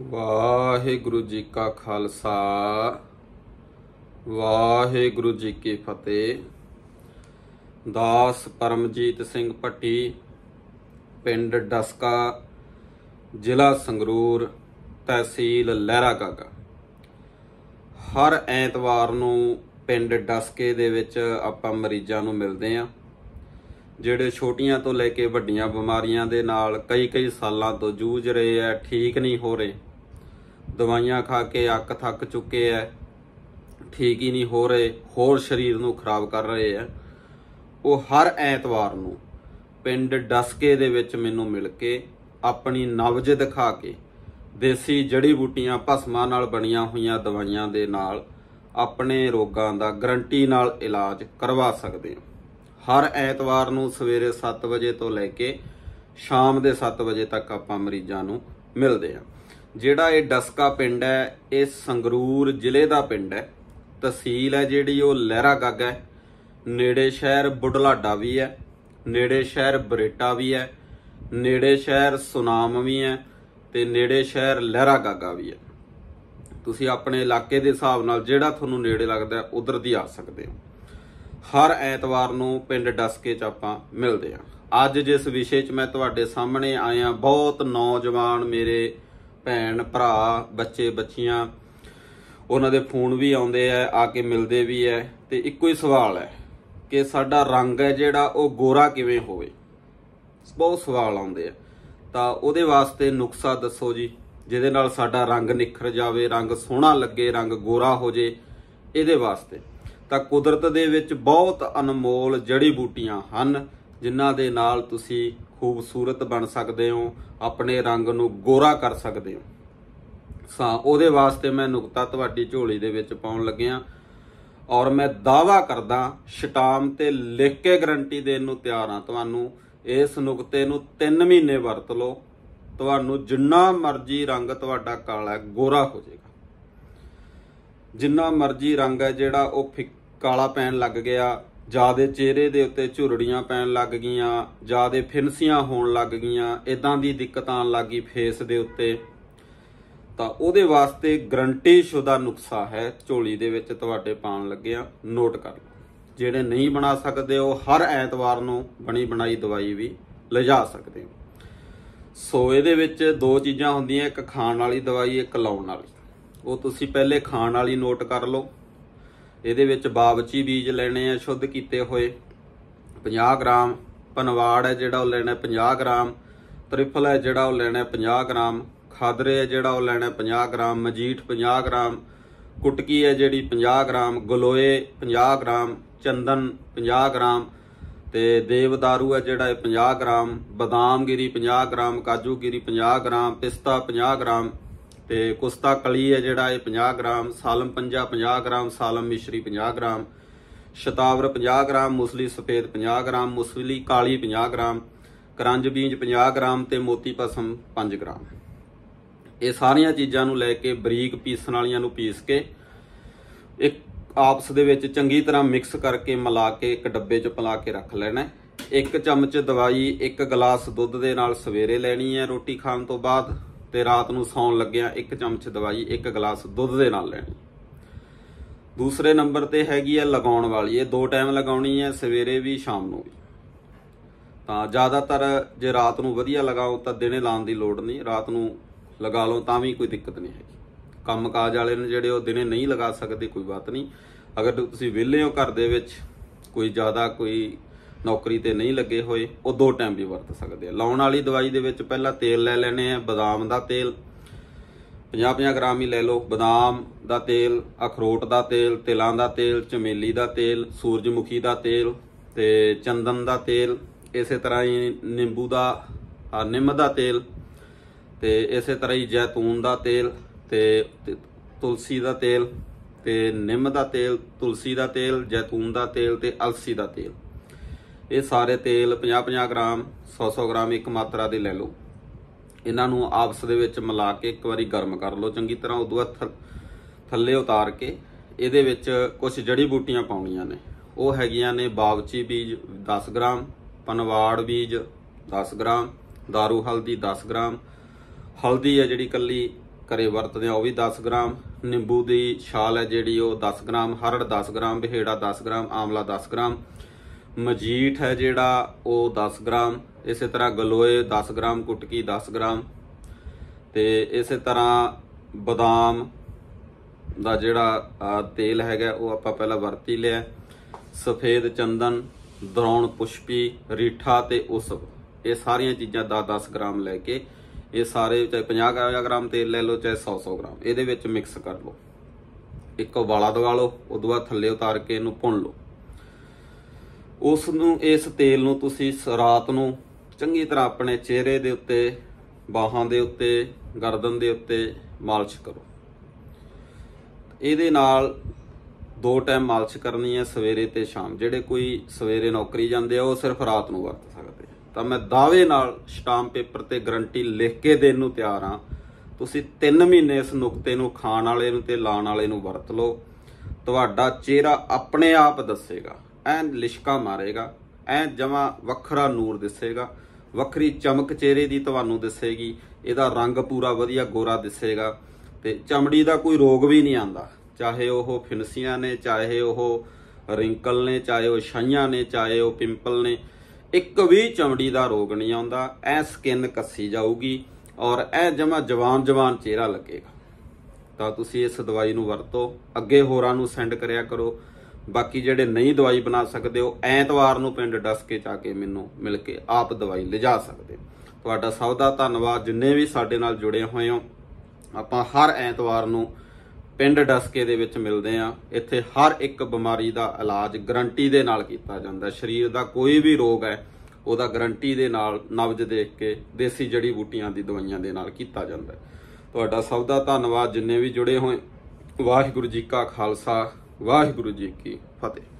ਵਾਹਿਗੁਰੂ ਜੀ ਕਾ ਖਾਲਸਾ, ਵਾਹਿਗੁਰੂ ਜੀ ਕੀ ਫਤਿਹ। ਦਾਸ ਪਰਮਜੀਤ ਸਿੰਘ ਭੱਟੀ, ਪਿੰਡ ਡਸਕਾ, ਜ਼ਿਲ੍ਹਾ ਸੰਗਰੂਰ, ਤਹਿਸੀਲ ਲਹਿਰਾ ਹਰ ਐਤਵਾਰ ਨੂੰ ਪਿੰਡ ਡਸਕੇ ਦੇ ਵਿੱਚ ਆਪਾਂ ਮਰੀਜ਼ਾਂ ਨੂੰ ਮਿਲਦੇ ਆਂ, ਜਿਹੜੇ ਛੋਟੀਆਂ ਤੋਂ ਲੈ ਕੇ ਵੱਡੀਆਂ ਬਿਮਾਰੀਆਂ ਦੇ ਨਾਲ ਕਈ ਕਈ ਸਾਲਾਂ ਤੋਂ ਜੂਝ ਰਹੇ ਆ, ਠੀਕ ਨਹੀਂ ਹੋ ਰਹੇ। ਦਵਾਈਆਂ ਖਾ ਕੇ, ਅੱਕ ਥੱਕ ਚੁੱਕੇ ਐ। ਠੀਕ ਹੀ ਨਹੀਂ ਹੋ ਰਹੇ, ਹੋਰ ਸਰੀਰ ਨੂੰ ਖਰਾਬ ਕਰ ਰਹੇ ਐ। ਉਹ ਹਰ ਐਤਵਾਰ ਨੂੰ ਪਿੰਡ ਡਸਕੇ ਦੇ ਵਿੱਚ ਮੈਨੂੰ ਮਿਲ ਕੇ ਆਪਣੀ ਨਵਜ ਦਿਖਾ ਕੇ ਦੇਸੀ ਜੜੀ ਬੂਟੀਆਂ ਭਸਮਾਂ ਨਾਲ ਬਣੀਆਂ ਹੋਈਆਂ ਦਵਾਈਆਂ ਦੇ ਨਾਲ ਆਪਣੇ ਰੋਗਾਂ ਦਾ ਗਰੰਟੀ ਨਾਲ ਇਲਾਜ ਕਰਵਾ ਸਕਦੇ ਹਾਂ। ਹਰ ਐਤਵਾਰ ਨੂੰ ਸਵੇਰੇ 7 ਵਜੇ ਤੋਂ ਲੈ ਕੇ ਸ਼ਾਮ ਦੇ 7 ਵਜੇ ਤੱਕ ਆਪਾਂ ਮਰੀਜ਼ਾਂ ਨੂੰ ਮਿਲਦੇ ਹਾਂ। ਜਿਹੜਾ ਇਹ ਡਸਕਾ ਪਿੰਡ ਹੈ, ਇਹ ਸੰਗਰੂਰ ਜ਼ਿਲ੍ਹੇ ਦਾ ਪਿੰਡ ਹੈ। ਤਹਿਸੀਲ ਹੈ ਜਿਹੜੀ, ਉਹ ਲਹਿਰਾ ਗੱਗ ਹੈ। ਨੇੜੇ ਸ਼ਹਿਰ ਬੁਢਲਾਡਾ ਵੀ ਹੈ, ਨੇੜੇ ਸ਼ਹਿਰ ਬਰੇਟਾ ਵੀ ਹੈ, ਨੇੜੇ ਸ਼ਹਿਰ ਸੁਨਾਮ ਵੀ ਹੈ ਤੇ ਨੇੜੇ ਸ਼ਹਿਰ ਲਹਿਰਾ ਗਾਗਾ ਵੀ ਹੈ। ਤੁਸੀਂ ਆਪਣੇ ਇਲਾਕੇ ਦੇ ਹਿਸਾਬ ਨਾਲ ਜਿਹੜਾ ਤੁਹਾਨੂੰ ਨੇੜੇ ਲੱਗਦਾ ਉਧਰ ਦੀ ਆ ਸਕਦੇ ਹੋ। ਹਰ ਐਤਵਾਰ ਨੂੰ ਪਿੰਡ ਡਸਕੇ ਚ ਆਪਾਂ ਮਿਲਦੇ ਹਾਂ। ਅੱਜ ਜਿਸ ਵਿਸ਼ੇ 'ਚ ਮੈਂ ਤੁਹਾਡੇ ਸਾਹਮਣੇ ਆਇਆ, ਬਹੁਤ ਨੌਜਵਾਨ ਮੇਰੇ ਭੈਣ, ਭਰਾ, ਬੱਚੇ, ਬੱਚੀਆਂ, ਉਹਨਾਂ ਦੇ ਫੋਨ ਵੀ ਆਉਂਦੇ ਆ ਆ ਕੇ ਮਿਲਦੇ ਵੀ ਐ ਤੇ ਇੱਕੋ ਹੀ ਸਵਾਲ ਹੈ ਕਿ ਸਾਡਾ ਰੰਗ ਹੈ ਜਿਹੜਾ ਉਹ ਗੋਰਾ ਕਿਵੇਂ ਹੋਵੇ? ਬਹੁਤ ਸਵਾਲ ਆਉਂਦੇ ਆ। ਤਾਂ ਉਹਦੇ ਵਾਸਤੇ ਨੁਕਸਾ ਦੱਸੋ ਜੀ, ਜਿਹਦੇ ਨਾਲ ਸਾਡਾ ਰੰਗ ਨਿਖਰ ਜਾਵੇ, ਰੰਗ ਸੋਹਣਾ ਲੱਗੇ, ਰੰਗ ਗੋਰਾ ਹੋ ਜੇ, ਇਹਦੇ ਵਾਸਤੇ। ਤਾਂ ਕੁਦਰਤ ਦੇ ਵਿੱਚ ਬਹੁਤ ਅਨਮੋਲ ਜੜੀ ਬੂਟੀਆਂ ਹਨ, ਜਿਨ੍ਹਾਂ ਦੇ ਨਾਲ ਤੁਸੀਂ ਖੂਬਸੂਰਤ ਬਣ ਸਕਦੇ ਹੋ, ਆਪਣੇ ਰੰਗ ਨੂੰ ਗੋਰਾ ਕਰ ਸਕਦੇ ਹੋ। ਸਾਂ, ਉਹਦੇ ਵਾਸਤੇ ਮੈਂ ਨੁਕਤਾ ਤੁਹਾਡੀ ਝੋਲੀ ਦੇ ਵਿੱਚ ਪਾਉਣ ਲੱਗਿਆ ਔਰ ਮੈਂ ਦਾਵਾ ਕਰਦਾ, ਸ਼ਟਾਮ ਤੇ ਲਿਖ ਕੇ ਗਰੰਟੀ ਦੇਣ ਨੂੰ ਤਿਆਰ ਹਾਂ ਤੁਹਾਨੂੰ। ਇਸ ਨੁਕਤੇ ਨੂੰ 3 ਮਹੀਨੇ ਵਰਤ ਲਓ। ਤੁਹਾਨੂੰ ਜਿੰਨਾ ਮਰਜ਼ੀ ਰੰਗ ਤੁਹਾਡਾ ਕਾਲਾ, ਗੋਰਾ ਹੋ ਜਾਏਗਾ। ਜਿੰਨਾ ਮਰਜ਼ੀ ਰੰਗ ਹੈ ਜਿਹੜਾ ਉਹ ਕਾਲਾ ਪੈਣ ਲੱਗ ਗਿਆ ਜਿਆਦੇ ਚਿਹਰੇ ਦੇ ਉੱਤੇ ਝੁਰੜੀਆਂ ਪੈਣ ਲੱਗ ਗਈਆਂ, ਜਿਆਦੇ ਫਿਨਸੀਆਂ ਹੋਣ ਲੱਗ ਗਈਆਂ ਇਦਾਂ ਦੀ ਦਿੱਕਤਾਂ ਆਉਣ ਲੱਗੀ ਫੇਸ ਦੇ ਉੱਤੇ। ਤਾਂ ਉਹਦੇ ਵਾਸਤੇ ਗਰੰਟੀ ਸ਼ੁਦਾ ਨੁਕਸਾ ਹੈ, ਝੋਲੀ ਦੇ ਵਿੱਚ ਤੁਹਾਡੇ ਪਾਣ ਲੱਗਿਆ। ਨੋਟ ਕਰ ਲਓ, ਜਿਹੜੇ ਨਹੀਂ ਬਣਾ ਸਕਦੇ, ਉਹ ਹਰ ਐਤਵਾਰ ਨੂੰ ਬਣੀ ਬਣਾਈ ਦਵਾਈ ਵੀ ਲਿਜਾ ਸਕਦੇ ਹੋ। ਸੋ ਇਹਦੇ ਵਿੱਚ ਦੋ ਚੀਜ਼ਾਂ ਹੁੰਦੀਆਂ, ਇੱਕ ਖਾਣ ਵਾਲੀ ਦਵਾਈ, ਇੱਕ ਲਾਉਣ ਵਾਲੀ। ਉਹ ਤੁਸੀਂ ਪਹਿਲੇ ਖਾਣ ਵਾਲੀ ਨੋਟ ਕਰ ਲਓ। ਇਹਦੇ ਵਿੱਚ ਬਾਵਚੀ ਬੀਜ ਲੈਣੇ ਆ ਸ਼ੁੱਧ ਕੀਤੇ ਹੋਏ 50 ਗ੍ਰਾਮ ਪਨਵਾੜ ਹੈ ਜਿਹੜਾ ਉਹ ਲੈਣਾ 50 ਗ੍ਰਾਮ ਤ੍ਰਿਫਲ ਹੈ ਜਿਹੜਾ ਉਹ ਲੈਣਾ 50 ਗ੍ਰਾਮ ਖਾਦਰੇ ਹੈ ਜਿਹੜਾ ਉਹ ਲੈਣਾ 50 ਗ੍ਰਾਮ ਮਜੀਠ 50 ਗ੍ਰਾਮ ਕੁਟਕੀ ਹੈ ਜਿਹੜੀ 50 ਗ੍ਰਾਮ ਗਲੋਏ 50 ਗ੍ਰਾਮ ਚੰਦਨ 50 ਗ੍ਰਾਮ ਤੇ ਦੇਵਦਾਰੂ ਹੈ ਜਿਹੜਾ ਇਹ 50 ਗ੍ਰਾਮ ਬਦਾਮਗਿਰੀ 50 ਗ੍ਰਾਮ ਕਾਜੂਗਿਰੀ 50 ਗ੍ਰਾਮ ਪਿਸਤਾ 50 ਗ੍ਰਾਮ ਤੇ ਕੁਸਤਾ ਕਲੀ ਹੈ ਜਿਹੜਾ ਇਹ 50 ਗ੍ਰਾਮ, ਸਾਲਮ ਪੰਜਾ 50 ਗ੍ਰਾਮ, ਸਾਲਮ ਮਿਸ਼ਰੀ 50 ਗ੍ਰਾਮ, ਸ਼ਤਾਵਰ 50 ਗ੍ਰਾਮ, ਮੁਸਲੀ ਸਫੇਦ 50 ਗ੍ਰਾਮ, ਮੁਸਲੀ ਕਾਲੀ 50 ਗ੍ਰਾਮ, ਕਰੰਜ ਬੀਜ 50 ਗ੍ਰਾਮ ਤੇ ਮੋਤੀ ਪਸਮ 5 ਗ੍ਰਾਮ। ਇਹ ਸਾਰੀਆਂ ਚੀਜ਼ਾਂ ਨੂੰ ਲੈ ਕੇ ਬਰੀਕ ਪੀਸਣ ਵਾਲੀਆਂ ਨੂੰ ਪੀਸ ਕੇ ਇੱਕ ਆਪਸ ਦੇ ਵਿੱਚ ਚੰਗੀ ਤਰ੍ਹਾਂ ਮਿਕਸ ਕਰਕੇ ਮਿਲਾ ਕੇ ਇੱਕ ਡੱਬੇ 'ਚ ਪਲਾ ਕੇ ਰੱਖ ਲੈਣਾ ਇੱਕ ਚਮਚ ਦਵਾਈ, ਇੱਕ ਗਲਾਸ ਦੁੱਧ ਦੇ ਨਾਲ ਸਵੇਰੇ ਲੈਣੀ ਹੈ ਰੋਟੀ ਖਾਣ ਤੋਂ ਬਾਅਦ। ਤੇ ਰਾਤ ਨੂੰ ਸੌਣ ਲੱਗਿਆ, ਇੱਕ ਚਮਚ ਦਵਾਈ, ਇੱਕ ਗਲਾਸ ਦੁੱਧ ਦੇ ਨਾਲ ਲੈਣੀ। ਦੂਸਰੇ ਨੰਬਰ ਤੇ ਹੈਗੀ ਹੈ ਲਗਾਉਣ ਵਾਲੀ, ਇਹ ਦੋ ਟਾਈਮ ਲਗਾਉਣੀ ਹੈ, ਸਵੇਰੇ ਵੀ, ਸ਼ਾਮ ਨੂੰ ਵੀ। ਤਾਂ ਜ਼ਿਆਦਾਤਰ ਜੇ ਰਾਤ ਨੂੰ ਵਧੀਆ ਲਗਾਓ ਤਾਂ ਦਿਨੇ ਲਾਉਣ ਦੀ ਲੋੜ ਨਹੀਂ, ਰਾਤ ਨੂੰ ਲਗਾ ਲਓ ਤਾਂ ਵੀ ਕੋਈ ਦਿੱਕਤ ਨਹੀਂ ਹੈਗੀ। ਕੰਮਕਾਜ ਵਾਲੇ ਨੇ ਜਿਹੜੇ ਉਹ ਦਿਨੇ ਨਹੀਂ ਲਗਾ ਸਕਦੇ, ਕੋਈ ਬਾਤ ਨਹੀਂ। ਅਗਰ ਤੁਸੀਂ ਵਿਹਲੇ ਹੋ ਘਰ ਦੇ ਵਿੱਚ, ਕੋਈ ਜ਼ਿਆਦਾ ਕੋਈ ਨੌਕਰੀ ਤੇ ਨਹੀਂ ਲੱਗੇ ਹੋਏ, ਉਹ ਦੋ ਟਾਈਮ ਵੀ ਵਰਤ ਸਕਦੇ ਆ। ਲਾਉਣ ਵਾਲੀ ਦਵਾਈ ਦੇ ਵਿੱਚ ਪਹਿਲਾਂ ਤੇਲ ਲੈ ਲੈਣੇ ਆ, ਬਦਾਮ ਦਾ ਤੇਲ। 50-50 ਗ੍ਰਾਮ ਹੀ ਲੈ ਲਓ, ਬਦਾਮ ਦਾ ਤੇਲ, ਅਖਰੋਟ ਦਾ ਤੇਲ, ਤਿਲਾਂ ਦਾ ਤੇਲ, ਚਮੇਲੀ ਦਾ ਤੇਲ, ਸੂਰਜਮੁਖੀ ਦਾ ਤੇਲ ਤੇ ਚੰਦਨ ਦਾ ਤੇਲ, ਇਸੇ ਤਰ੍ਹਾਂ ਹੀ ਨਿੰਬੂ ਦਾ ਨਿੰਮ ਦਾ ਤੇਲ ਤੇ ਇਸੇ ਤਰ੍ਹਾਂ ਹੀ ਜੈਤੂਨ ਦਾ ਤੇਲ ਤੇ, ਤੁਲਸੀ ਦਾ ਤੇਲ ਤੇ ਨਿੰਮ ਦਾ ਤੇਲ, ਤੁਲਸੀ ਦਾ ਤੇਲ, ਜੈਤੂਨ ਦਾ ਤੇਲ ਤੇ ਅਲਸੀ ਦਾ ਤੇਲ। ਇਹ ਸਾਰੇ ਤੇਲ 50-50 ਗ੍ਰਾਮ 100-100 ਗ੍ਰਾਮ ਇੱਕ ਮਾਤਰਾ ਦੇ ਲੈ ਲਓ। ਇਹਨਾਂ ਨੂੰ ਆਪਸ ਦੇ ਵਿੱਚ ਮਿਲਾ ਕੇ ਇੱਕ ਵਾਰੀ ਗਰਮ ਕਰ ਲਓ। ਚੰਗੀ ਤਰ੍ਹਾਂ ਉਦੋਂ ਬਾਅਦ ਥੱਲੇ ਉਤਾਰ ਕੇ ਇਹਦੇ ਵਿੱਚ ਕੁਝ ਜੜੀ ਬੂਟੀਆਂ ਪਾਉਣੀਆਂ ਨੇ। ਉਹ ਹੈਗੀਆਂ ਨੇ ਬਾਵਚੀ ਬੀਜ 10 ਗ੍ਰਾਮ, ਪਨਵਾੜ ਬੀਜ 10 ਗ੍ਰਾਮ दारू ਹਲਦੀ 10 ਗ੍ਰਾਮ, ਹਲਦੀ ਹੈ ਜਿਹੜੀ ਕੱਲੀ ਘਰੇ ਵਰਤਦੇ ਆ ਉਹ ਵੀ 10 ਗ੍ਰਾਮ, ਨਿੰਬੂ ਦੀ ਛਾਲ ਹੈ ਜਿਹੜੀ ਉਹ 10 ਗ੍ਰਾਮ, ਹਰੜ 10 ਗ੍ਰਾਮ, ਬਿਹੇੜਾ 10 ਗ੍ਰਾਮ, ਆਮਲਾ 10 ਗ੍ਰਾਮ ਮਜੀਠ ਹੈ ਜਿਹੜਾ ਉਹ 10 ਗ੍ਰਾਮ, ਇਸੇ ਤਰ੍ਹਾਂ ਗਲੋਏ 10 ਗ੍ਰਾਮ, ਕੁਟਕੀ 10 ਗ੍ਰਾਮ ਤੇ ਇਸੇ ਤਰ੍ਹਾਂ ਬਦਾਮ ਦਾ ਜਿਹੜਾ ਤੇਲ ਹੈਗਾ, ਉਹ ਆਪਾਂ ਪਹਿਲਾਂ ਵਰਤੀ ਲਿਆ। ਸਫੇਦ ਚੰਦਨ, ਦਰੌਣ ਪੁਸ਼ਪੀ, ਰੀਠਾ ਤੇ ਉਸਬ ਇਹ ਸਾਰੀਆਂ ਚੀਜ਼ਾਂ 10-10 ਗ੍ਰਾਮ ਲੈ ਕੇ, ਇਹ ਸਾਰੇ ਚਾਹੇ 50 ਗ੍ਰਾਮ ਤੇਲ ਲੈ ਲਓ, ਚਾਹੇ 100-100 ਗ੍ਰਾਮ। ਇਹਦੇ ਵਿੱਚ ਮਿਕਸ ਕਰ ਲਓ। ਇੱਕ ਉਬਾਲਾ ਦਵਾ ਲਓ ਉਦੋਂ ਬਾਅਦ ਥੱਲੇ ਉਤਾਰ ਕੇ ਇਹਨੂੰ ਭੁੰਨ ਲਓ। ਉਸ ਨੂੰ ਇਸ ਤੇਲ ਨੂੰ ਤੁਸੀਂ ਸ- ਰਾਤ ਨੂੰ ਚੰਗੀ ਤਰ੍ਹਾਂ ਆਪਣੇ ਚਿਹਰੇ ਦੇ ਉੱਤੇ, ਬਾਹਾਂ ਦੇ ਉੱਤੇ, ਗਰਦਨ ਦੇ ਉੱਤੇ ਮਾਲਿਸ਼ ਕਰੋ। ਇਹਦੇ ਨਾਲ ਦੋ ਟਾਈਮ ਮਾਲਿਸ਼ ਕਰਨੀ ਹੈ ਸਵੇਰੇ ਤੇ ਸ਼ਾਮ। ਜਿਹੜੇ ਕੋਈ ਸਵੇਰੇ ਨੌਕਰੀ ਜਾਂਦੇ ਆ, ਉਹ ਸਿਰਫ ਰਾਤ ਨੂੰ ਵਰਤ ਸਕਦੇ ਤਾਂ ਮੈਂ ਦਾਅਵੇ ਨਾਲ ਸਟਾਂਪ ਪੇਪਰ ਤੇ ਗਰੰਟੀ ਲਿਖ ਕੇ ਦੇਣ ਨੂੰ ਤਿਆਰ ਹਾਂ। ਤੁਸੀਂ 3 ਮਹੀਨੇ ਇਸ ਨੁਕਤੇ ਨੂੰ ਖਾਣ ਵਾਲੇ ਨੂੰ ਤੇ ਲਾਣ ਵਾਲੇ ਨੂੰ ਵਰਤ ਲਓ। ਤੁਹਾਡਾ ਚਿਹਰਾ ਆਪਣੇ ਆਪ ਦੱਸੇਗਾ। ਐਨ ਲਿਸ਼ਕਾ ਮਾਰੇਗਾ, ਐਨ ਜਮਾ ਵੱਖਰਾ ਨੂਰ ਦਿਸੇਗਾ, ਵੱਖਰੀ ਚਮਕ ਚਿਹਰੇ ਦੀ ਤੁਹਾਨੂੰ ਦਿਸੇਗੀ, ਇਹਦਾ ਰੰਗ ਪੂਰਾ ਵਧੀਆ ਗੋਰਾ ਦਿਸੇਗਾ, ਤੇ ਚਮੜੀ ਦਾ ਕੋਈ ਰੋਗ ਵੀ ਨਹੀਂ ਆਂਦਾ ਚਾਹੇ ਉਹ ਫਿਨਸੀਆਂ ਨੇ, ਚਾਹੇ ਉਹ ਰਿੰਕਲ ਨੇ, ਚਾਹੇ ਉਹ ਛਾਈਆਂ ਨੇ, ਚਾਹੇ ਉਹ ਪਿੰਪਲ ਨੇ, ਇੱਕ ਵੀ ਚਮੜੀ ਦਾ ਰੋਗ ਨਹੀਂ ਆਉਂਦਾ, ਐ ਸਕਿਨ ਕੱਸੀ ਜਾਊਗੀ ਔਰ ਇਹ ਜਮਾ ਜਵਾਨ ਜਵਾਨ ਚਿਹਰਾ ਲੱਗੇਗਾ। ਤਾਂ ਤੁਸੀਂ ਇਸ ਦਵਾਈ ਨੂੰ ਵਰਤੋ, ਅੱਗੇ ਹੋਰਾਂ ਨੂੰ ਸੈਂਡ ਕਰਿਆ ਕਰੋ। ਬਾਕੀ ਜਿਹੜੇ ਨਹੀਂ ਦਵਾਈ ਬਣਾ ਸਕਦੇ ਉਹ ਐਤਵਾਰ ਨੂੰ ਪਿੰਡ ਡਸਕੇ ਜਾ ਕੇ ਮੈਨੂੰ ਮਿਲ ਕੇ ਆਪ ਦਵਾਈ ਲਿਜਾ ਸਕਦੇ। ਤੁਹਾਡਾ ਸਭ ਦਾ ਧੰਨਵਾਦ, ਜਿੰਨੇ ਵੀ ਸਾਡੇ ਨਾਲ ਜੁੜੇ ਹੋਏ ਹੋ। ਆਪਾਂ ਹਰ ਐਤਵਾਰ ਨੂੰ ਪਿੰਡ ਡਸਕੇ ਦੇ ਵਿੱਚ ਮਿਲਦੇ ਆ ਇੱਥੇ ਹਰ ਇੱਕ ਬਿਮਾਰੀ ਦਾ ਇਲਾਜ ਗਰੰਟੀ ਦੇ ਨਾਲ ਕੀਤਾ ਜਾਂਦਾ ਸਰੀਰ ਦਾ ਕੋਈ ਵੀ ਰੋਗ ਹੈ, ਉਹਦਾ ਗਰੰਟੀ ਦੇ ਨਾਲ ਨਬਜ ਦੇਖ ਕੇ ਦੇਸੀ ਜੜੀ ਬੂਟੀਆਂ ਦੀ ਦਵਾਈਆਂ ਦੇ ਨਾਲ ਕੀਤਾ ਜਾਂਦਾ ਤੁਹਾਡਾ ਸਭ ਦਾ ਧੰਨਵਾਦ, ਜਿੰਨੇ ਵੀ ਜੁੜੇ ਹੋਏ। ਵਾਹਿਗੁਰੂ ਜੀ ਕਾ ਖਾਲਸਾ ਵਾਹਿਗੁਰੂ ਜੀ ਕੀ ਫਤਿਹ।